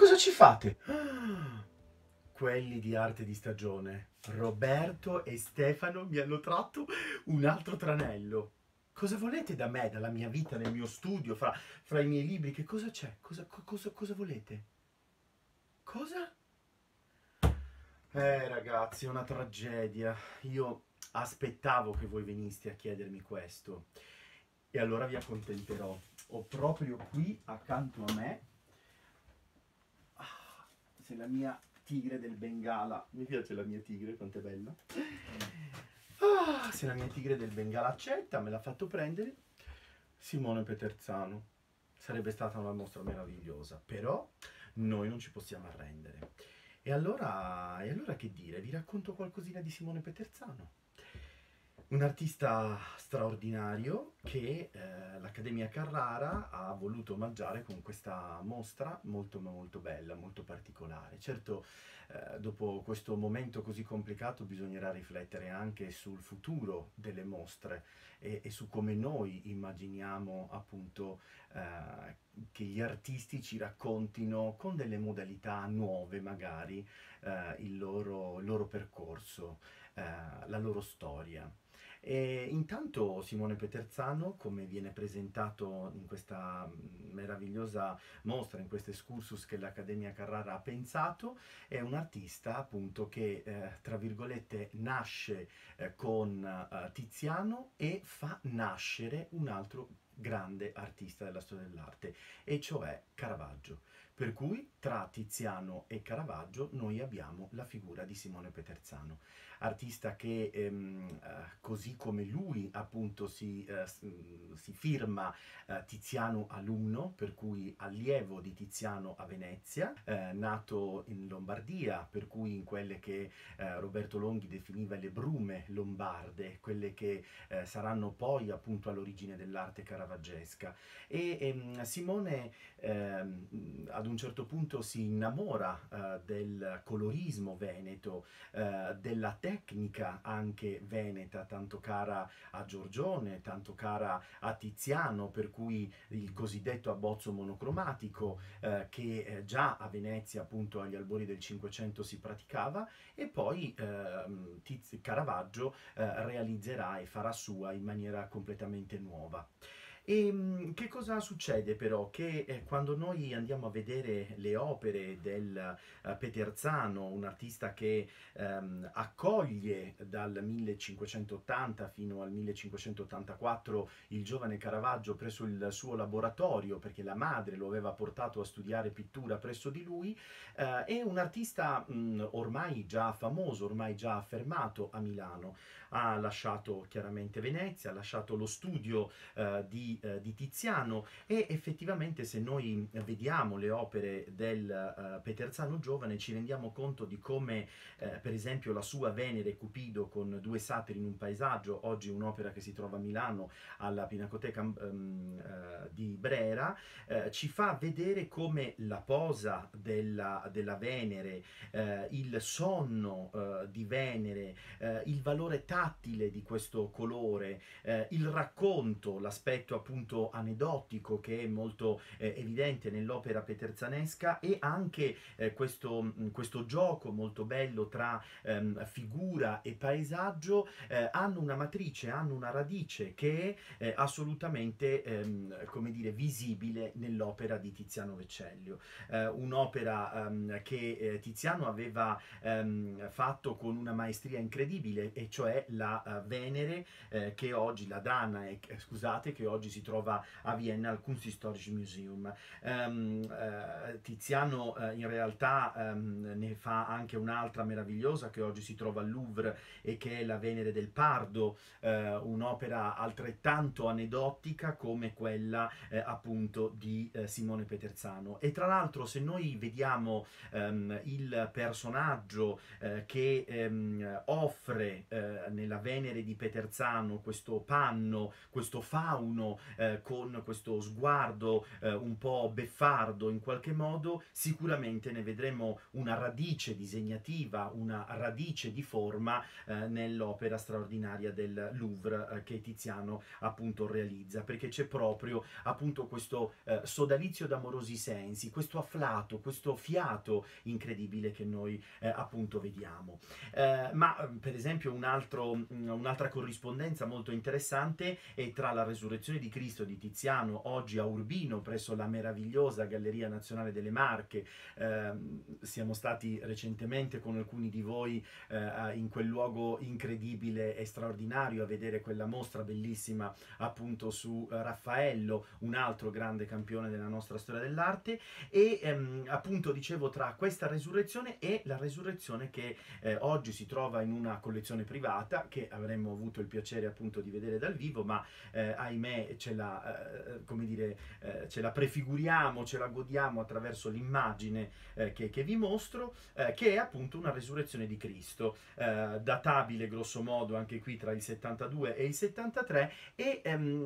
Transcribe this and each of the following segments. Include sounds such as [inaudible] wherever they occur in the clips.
cosa ci fate? [gasps] Quelli di arte di stagione, Roberto e Stefano mi hanno tratto un altro tranello. Cosa volete da me, dalla mia vita, nel mio studio, fra, fra i miei libri? Che cosa c'è? Cosa, cosa, cosa volete? Cosa? Eh ragazzi, è una tragedia. Io aspettavo che voi veniste a chiedermi questo. E allora vi accontenterò. Ho proprio qui accanto a me se la mia tigre del Bengala. Mi piace la mia tigre, quanto è bella. Ah, se la mia tigre del Bengala accetta, me l'ha fatto prendere Simone Peterzano. Sarebbe stata una mostra meravigliosa, però noi non ci possiamo arrendere. E allora, e allora che dire? Vi racconto qualcosina di Simone Peterzano. Un artista straordinario che eh, l'Accademia Carrara ha voluto omaggiare con questa mostra molto molto bella, molto particolare. Certo, eh, dopo questo momento così complicato bisognerà riflettere anche sul futuro delle mostre e, e su come noi immaginiamo appunto eh, che gli artisti ci raccontino con delle modalità nuove magari eh, il loro, il loro percorso, eh, la loro storia. E intanto Simone Peterzano, come viene presentato in questa meravigliosa mostra, in questo excursus che l'Accademia Carrara ha pensato, è un artista appunto che, eh, tra virgolette, nasce eh, con eh, Tiziano e fa nascere un altro grande artista della storia dell'arte, e cioè Caravaggio. Per cui tra Tiziano e Caravaggio noi abbiamo la figura di Simone Peterzano artista che ehm, eh, così come lui appunto si, eh, si firma eh, Tiziano alunno, per cui allievo di Tiziano a Venezia, eh, nato in Lombardia, per cui in quelle che eh, Roberto Longhi definiva le brume lombarde, quelle che eh, saranno poi appunto all'origine dell'arte caravaggesca. E ehm, Simone ehm, ad un certo punto si innamora del colorismo veneto, della tecnica tecnica anche veneta, tanto cara a Giorgione, tanto cara a Tiziano, per cui il cosiddetto abbozzo monocromatico eh, che eh, già a Venezia appunto agli albori del Cinquecento si praticava e poi eh, Tiz Caravaggio eh, realizzerà e farà sua in maniera completamente nuova. E ehm, che cosa succede però? Che eh, quando noi andiamo a vedere le opere del uh, Peterzano, un artista che um, accoglie dal 1580 fino al 1584 il giovane Caravaggio presso il suo laboratorio, perché la madre lo aveva portato a studiare pittura presso di lui, uh, è un artista mh, ormai già famoso, ormai già affermato a Milano. Ha lasciato chiaramente Venezia, ha lasciato lo studio uh, eh, di Tiziano. E effettivamente se noi vediamo le opere del uh, Peterzano giovane ci rendiamo conto di come eh, per esempio la sua Venere Cupido con due satiri in un paesaggio, oggi un'opera che si trova a Milano alla Pinacoteca um, di Brera, uh, ci fa vedere come la posa della, della Venere, il sonno di Venere, il valore tattile di questo colore, il racconto, l'aspetto appunto aneddotico che è molto eh, evidente nell'opera peterzanesca e anche eh, questo, mm, questo, gioco molto bello tra ehm, figura e paesaggio eh, hanno una matrice, hanno una radice che è eh, assolutamente ehm, come dire visibile nell'opera di Tiziano Vecellio, eh, un'opera ehm, che eh, Tiziano aveva ehm, fatto con una maestria incredibile e cioè la Venere che oggi, la Dana, scusate, che oggi si trova a Vienna al Kunsthistorisches Museum. Um, uh, Tiziano uh, in realtà um, ne fa anche un'altra meravigliosa che oggi si trova al Louvre e che è La Venere del Pardo, uh, un'opera altrettanto aneddotica come quella appunto di Simone Peterzano. E tra l'altro se noi vediamo um, il personaggio che offre nella Venere di Peterzano questo panno, questo fauno eh, con questo sguardo eh, un po' beffardo in qualche modo, sicuramente ne vedremo una radice disegnativa, una radice di forma eh, nell'opera straordinaria del Louvre eh, che Tiziano appunto realizza, perché c'è proprio appunto questo eh, sodalizio d'amorosi sensi, questo afflato, questo fiato incredibile che noi eh, appunto vediamo. Ma per esempio un altro, un'altra corrispondenza molto interessante è tra la resurrezione di Cristo di Tiziano oggi a Urbino presso la meravigliosa Galleria Nazionale delle Marche. Eh, siamo stati recentemente con alcuni di voi eh, in quel luogo incredibile e straordinario a vedere quella mostra bellissima appunto su eh, Raffaello, un altro grande campione della nostra storia dell'arte e ehm, appunto dicevo tra questa resurrezione e la resurrezione che eh, oggi si trova in una collezione privata che avremmo avuto il piacere appunto di vedere dal vivo ma eh, ahimè ce la, eh, come dire, eh, ce la prefiguriamo, ce la godiamo attraverso l'immagine eh, che, che, vi mostro eh, che è appunto una resurrezione di Cristo databile grosso modo anche qui tra il 72 e il 73 e ehm,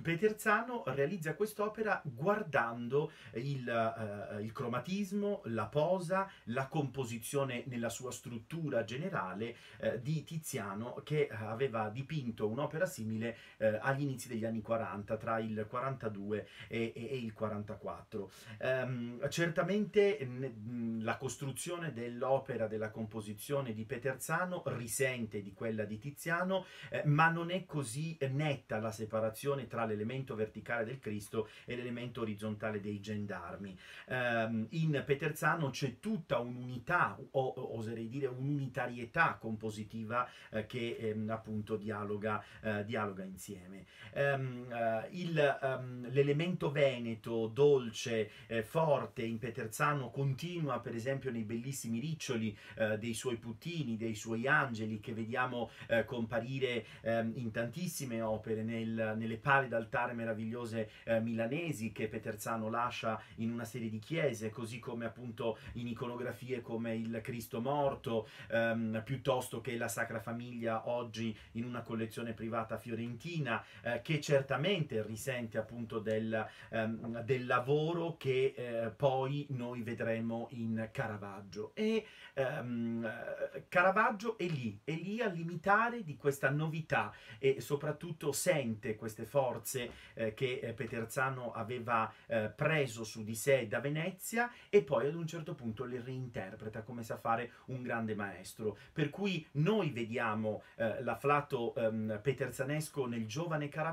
Peterzano realizza quest'opera guardando il, il cromatismo, la posa, la composizione nella sua struttura generale eh, di Tiziano che aveva dipinto un'opera simile eh, agli inizi degli anni 40, tra il 42 e, e, e il 44. Um, certamente n- la costruzione dell'opera, della composizione di Peterzano risente di quella di Tiziano, eh, ma non è così netta la separazione tra l'elemento verticale del Cristo e l'elemento orizzontale dei gendarmi. Um, in Peterzano c'è tutta un'unità, o oserei dire un'unitarietà compositiva eh, che ehm, appunto dialoga, eh, dialoga insieme. Um, uh, il, um, l'elemento veneto, dolce, eh, forte in Peterzano continua per esempio nei bellissimi riccioli eh, dei suoi puttini, dei suoi angeli che vediamo eh, comparire ehm, in tantissime opere, nel, nelle pale d'altare meravigliose eh, milanesi che Peterzano lascia in una serie di chiese, così come appunto in iconografie come il Cristo morto, ehm, piuttosto che la Sacra Famiglia oggi in una collezione privata fiorentina, eh, che certamente risente appunto del, ehm, del lavoro che eh, poi noi vedremo in Caravaggio. E ehm, Caravaggio è lì, è lì a limitare di questa novità e soprattutto sente queste forze eh, che eh, Peterzano aveva eh, preso su di sé da Venezia e poi ad un certo punto le reinterpreta come sa fare un grande maestro. Per cui noi vediamo eh, l'afflato ehm, peterzanesco nel giovane Caravaggio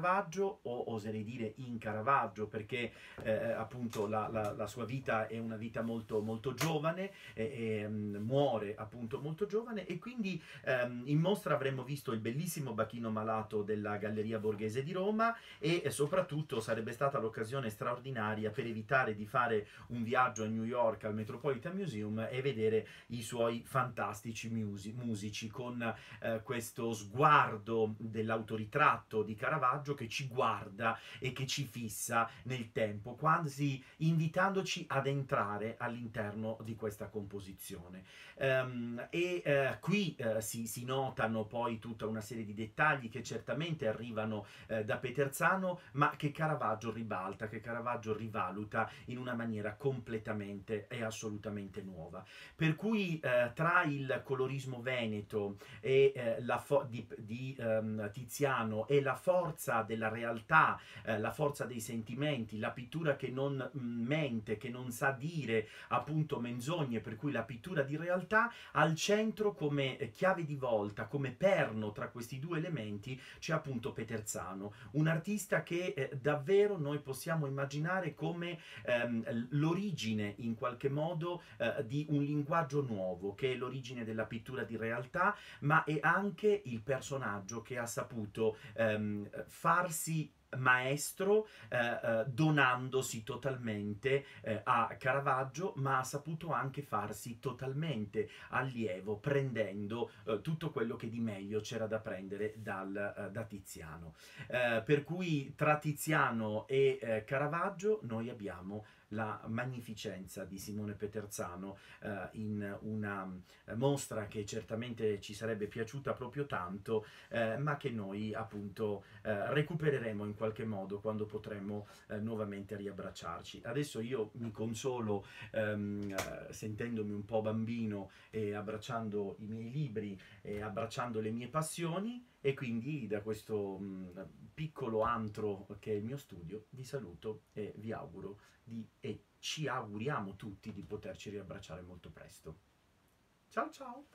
o oserei dire in Caravaggio perché eh, appunto la, la, la, sua vita è una vita molto, molto giovane e, e um, muore appunto molto giovane e quindi um, in mostra avremmo visto il bellissimo Bacchino Malato della Galleria Borghese di Roma e, e soprattutto sarebbe stata l'occasione straordinaria per evitare di fare un viaggio a New York al Metropolitan Museum e vedere i suoi fantastici musi- musici con eh, questo sguardo dell'autoritratto di Caravaggio che ci guarda e che ci fissa nel tempo, quasi invitandoci ad entrare all'interno di questa composizione. Um, e uh, qui uh, si, si, notano poi tutta una serie di dettagli che certamente arrivano uh, da Peterzano, ma che Caravaggio ribalta, che Caravaggio rivaluta in una maniera completamente e assolutamente nuova. Per cui tra il colorismo veneto e la di, di um, Tiziano e la forza della realtà, la forza dei sentimenti, la pittura che non mm, mente, che non sa dire appunto menzogne, per cui la pittura di realtà, al centro come chiave di volta, come perno tra questi due elementi c'è appunto Peterzano, un artista che eh, davvero noi possiamo immaginare come ehm, l'origine in qualche modo eh, di un linguaggio nuovo, che è l'origine della pittura di realtà, ma è anche il personaggio che ha saputo ehm, farsi maestro eh, eh, donandosi totalmente eh, a Caravaggio ma ha saputo anche farsi totalmente allievo prendendo eh, tutto quello che di meglio c'era da prendere dal, eh, da Tiziano. Eh, per cui tra Tiziano e Caravaggio noi abbiamo la magnificenza di Simone Peterzano eh, in una eh, mostra che certamente ci sarebbe piaciuta proprio tanto, eh, ma che noi appunto eh, recupereremo in qualche modo quando potremo eh, nuovamente riabbracciarci. Adesso io mi consolo ehm, eh, sentendomi un po' bambino e abbracciando i miei libri e abbracciando le mie passioni e quindi da questo mh, piccolo antro che è il mio studio vi saluto e vi auguro di, e ci auguriamo tutti di poterci riabbracciare molto presto. Ciao ciao!